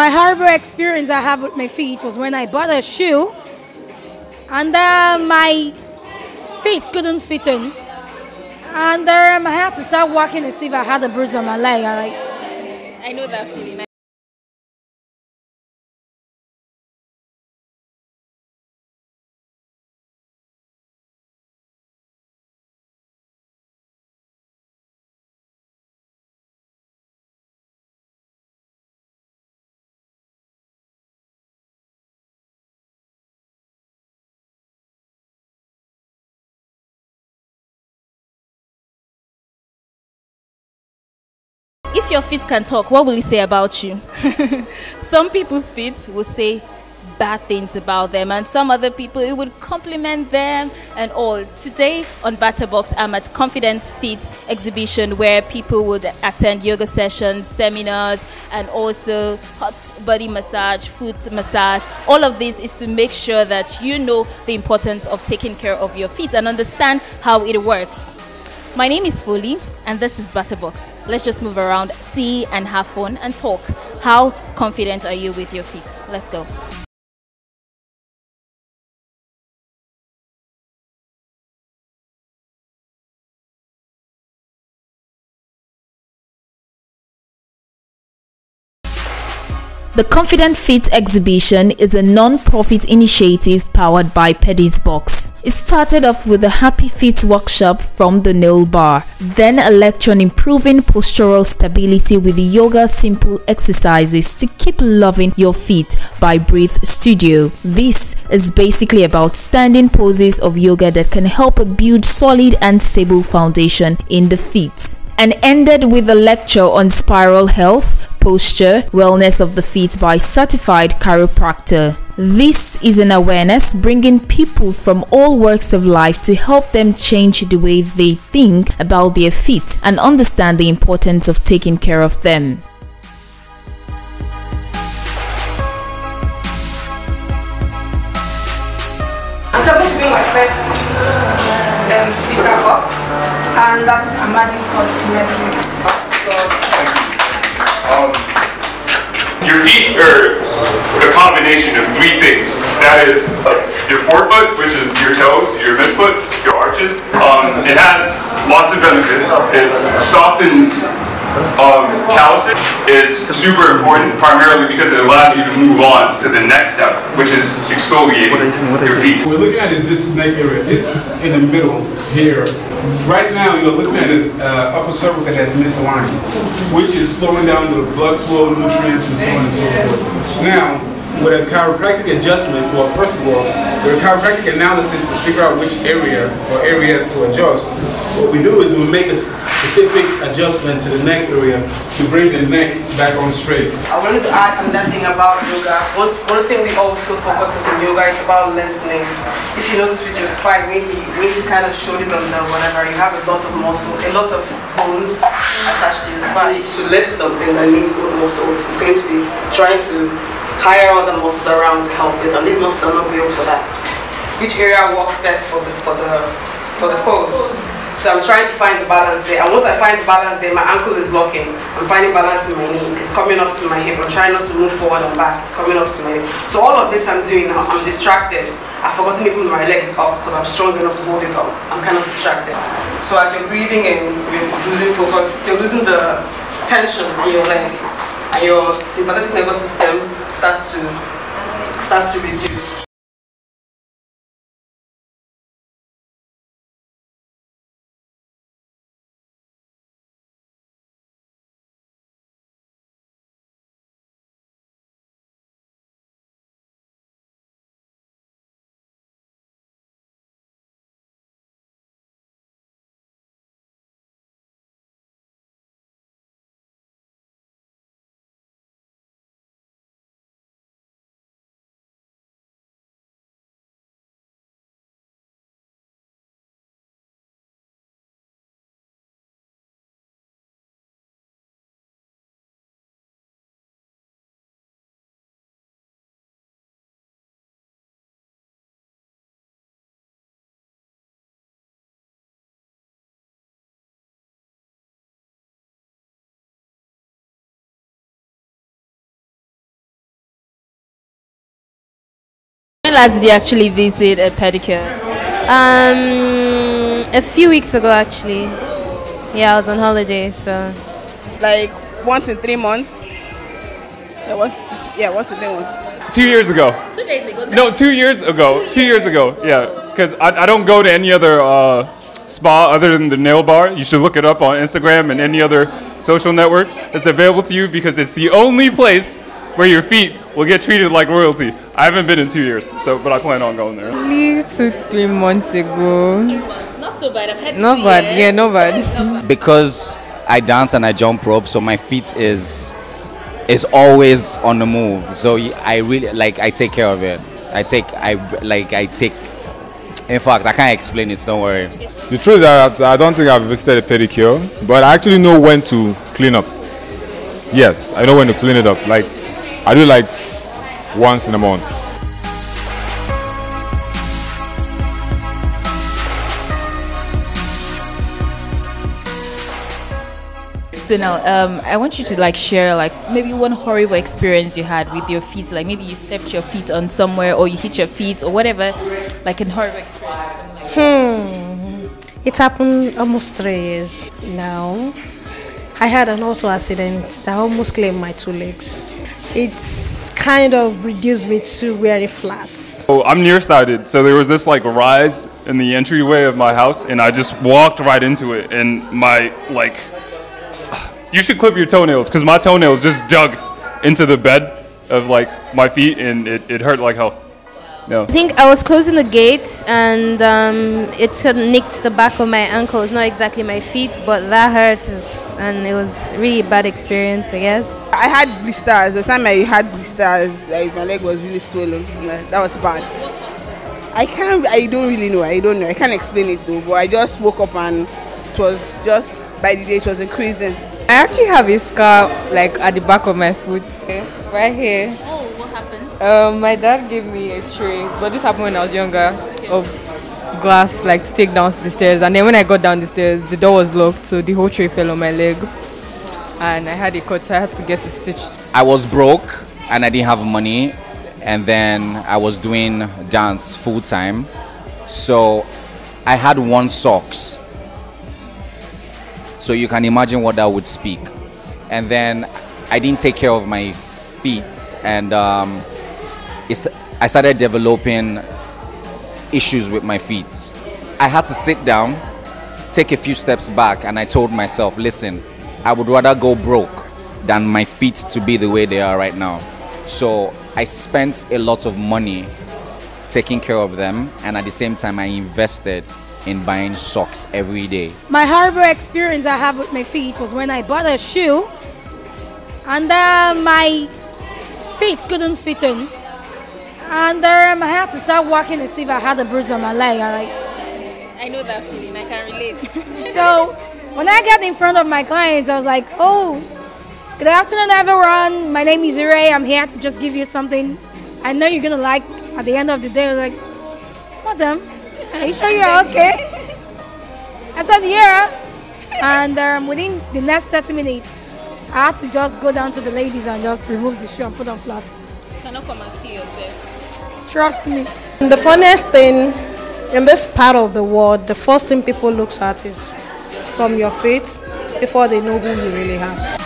My horrible experience I have with my feet was when I bought a shoe and uh, my feet couldn't fit in. And um, I had to start walking to see if I had a bruise on my leg. I like. I know that feeling. If your feet can talk, what will it say about you? some people's feet will say bad things about them, and some other people it would compliment them and all. Today on BattaBox, I'm at Confidence Feet exhibition where people would attend yoga sessions, seminars, and also hot body massage, foot massage. All of this is to make sure that you know the importance of taking care of your feet and understand how it works. My name is Foley, and this is BattaBox. Let's just move around, see and have fun and talk. How confident are you with your feet? Let's go. The Confident Feet exhibition is a non-profit initiative powered by Pedisbox. It started off with a Happy Feet workshop from the Nail Bar, then a lecture on improving postural stability with yoga simple exercises to keep loving your feet by Breathe Studio. This is basically about standing poses of yoga that can help build solid and stable foundation in the feet. And ended with a lecture on spiral health, posture, wellness of the feet by certified chiropractor. This is an awareness bringing people from all walks of life to help them change the way they think about their feet and understand the importance of taking care of them. I'm supposed to be my first um, speaker up, and that's Amadi Cosmetics. Um, your feet are a combination of three things. That is uh, your forefoot, which is your toes, your midfoot, your arches. Um, it has lots of benefits. It softens um, calluses. is super important primarily because it allows you to move on to the next step, which is exfoliating your feet. What we're looking at is this neck area. This in the middle here. Right now, you're looking at an uh, upper cervical that has misalignment, which is slowing down the blood flow, nutrients, and so on and so forth. Now, with a chiropractic adjustment, well, first of all, with a chiropractic analysis to figure out which area or areas to adjust, what we do is we make a specific adjustment to the neck area to bring the neck back on straight. I wanted to add another thing about yoga. One, one thing we also focus on in yoga is about lengthening. If you notice with your spine, when you, when you kind of show it on whatever, you have a lot of muscle, a lot of bones attached to your spine. To lift something that needs good muscles, it's going to be trying to hire other muscles around to help with, and these muscles are not built for that. Which area works best for the for the for the pose? So I'm trying to find the balance there. And once I find the balance there, my ankle is locking. I'm finding balance in my knee. It's coming up to my hip. I'm trying not to move forward and back. It's coming up to my hip. So all of this I'm doing now, I'm distracted. I've forgotten even my legs up because I'm strong enough to hold it up. I'm kind of distracted. So as you're breathing in, you're losing focus. You're losing the tension in your leg. And your sympathetic nervous system starts to starts to reduce. When last did you actually visit a pedicure? Um, a few weeks ago, actually. Yeah, I was on holiday, so. Like once in three months. Yeah, once. Yeah, once in three months. Two years ago. Two days ago. No, two years ago. Two, years ago. Yeah, because I, I don't go to any other uh, spa other than the nail bar. You should look it up on Instagram and any other social network that's available to you because it's the only place where your feet will get treated like royalty. I haven't been in two years, so but I plan on going there. Only two, three months ago. Not so bad. I've had Not two bad. years. Yeah, not bad. because I dance and I jump rope, so my feet is is always on the move. So y- I really like I take care of it. I take I like I take. In fact, I can't explain it. Don't worry. The truth is that I don't think I've visited a pedicure, but I actually know when to clean up. Yes, I know when to clean it up. Like, I do like once in a month. So now, um, I want you to like share like maybe one horrible experience you had with your feet. Like maybe you stepped your feet on somewhere, or you hit your feet, or whatever. Like a horrible experience. Or something like that. Hmm. It happened almost three years now. I had an auto accident that almost claimed my two legs. It's kind of reduced me to wearing flats. So I'm nearsighted, so there was this like rise in the entryway of my house, and I just walked right into it, and my like, you should clip your toenails because my toenails just dug into the bed of like my feet, and it, it hurt like hell. Yeah. I think I was closing the gate and um, it sort of nicked the back of my ankles, not exactly my feet, but that hurt, and it was really bad experience, I guess. I had blisters. The time I had blisters, like, my leg was really swollen. That was bad. I can't. I don't really know. I don't know. I can't explain it though. But I just woke up and it was just by the day it was increasing. I actually have a scar like at the back of my foot, right here. What happened? Um, my dad gave me a tray, but this happened when I was younger, of glass like to take down the stairs. And then when I got down the stairs, the door was locked, so the whole tray fell on my leg, and I had a cut, so I had to get it stitched. I was broke and I didn't have money, and then I was doing dance full time, so I had one socks. So you can imagine what that would speak. And then I didn't take care of my feet, and um, it's, I started developing issues with my feet. I had to sit down, take a few steps back, and I told myself, listen, I would rather go broke than my feet to be the way they are right now. So I spent a lot of money taking care of them, and at the same time, I invested in buying socks every day. My horrible experience I have with my feet was when I bought a shoe and uh, my feet couldn't fit in. And um, I had to start walking to see if I had a bruise on my leg. I like, I know that feeling. I can relate. so when I got in front of my clients, I was like, oh, good afternoon, everyone. My name is Ray. I'm here to just give you something I know you're going to like at the end of the day. I was like, madam, are you sure you're okay? I said, yeah. And um, within the next 30 minutes, I had to just go down to the ladies and just remove the shoe and put on flat. cannot come and kill yourself. Trust me. The funniest thing in this part of the world, the first thing people looks at is from your feet before they know who you really are.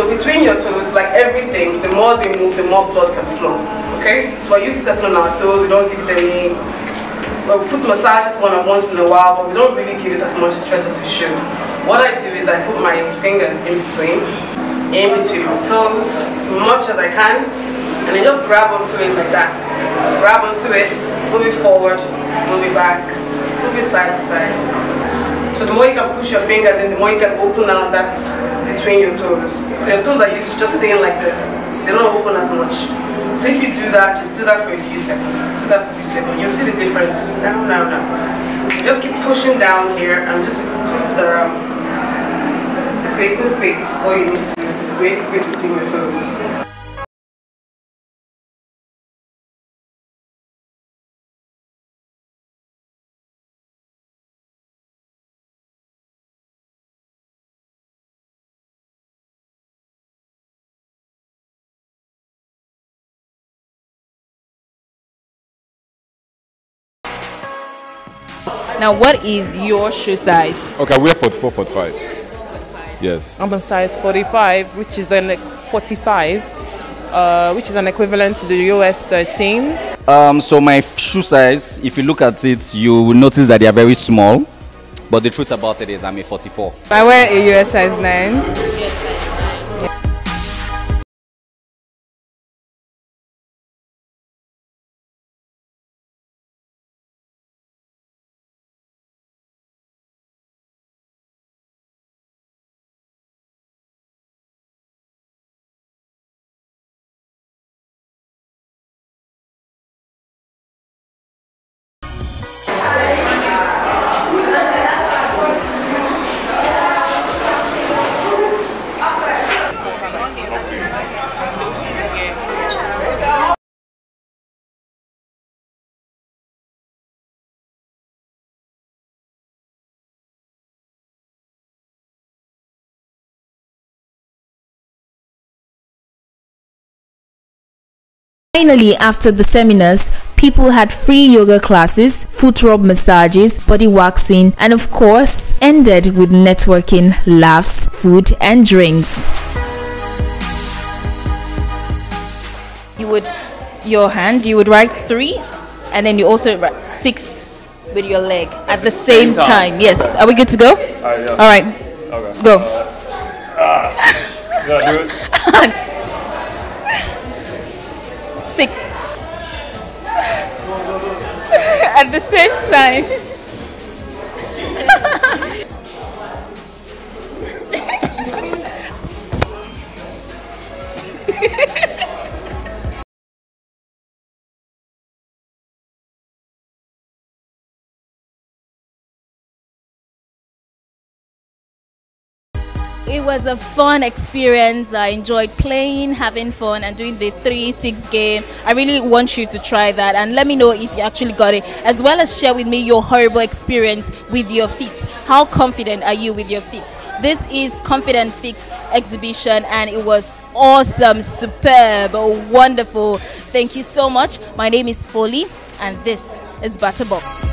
So between your toes, like everything, the more they move, the more blood can flow. Okay? So I used to step on our toes, we don't give it any well, foot massages one once in a while, but we don't really give it as much stretch as we should. What I do is I put my fingers in between, in between my toes, as much as I can, and then just grab onto it like that. Grab onto it, move it forward, move it back, move it side to side. So the more you can push your fingers in, the more you can open out that between your toes. Your toes are used to just staying like this. They don't open as much. So if you do that, just do that for a few seconds. Do that for a few seconds. You'll see the difference. Just now, now, now. Just keep pushing down here and just twist it around. Creating space. All you need to do is create space between your toes. Now, what is your shoe size? Okay, we're 44, 45. Yes. I'm a size 45, which is an 45, uh, which is an equivalent to the US 13. Um, so my shoe size, if you look at it, you will notice that they are very small. But the truth about it is I'm a 44. I wear a US size 9. Finally, after the seminars, people had free yoga classes, foot rub massages, body waxing, and of course, ended with networking, laughs, food, and drinks. You would, your hand, you would write three, and then you also write six with your leg at the same, same time. time. Yes. Are we good to go? Alright, yeah. All right. Okay. Go. Gotta do it. At the same time. It was a fun experience. I enjoyed playing, having fun, and doing the 3 6 game. I really want you to try that and let me know if you actually got it, as well as share with me your horrible experience with your feet. How confident are you with your feet? This is Confident Feet exhibition, and it was awesome, superb, wonderful. Thank you so much. My name is Foley, and this is BattaBox.